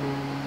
Mm-hmm.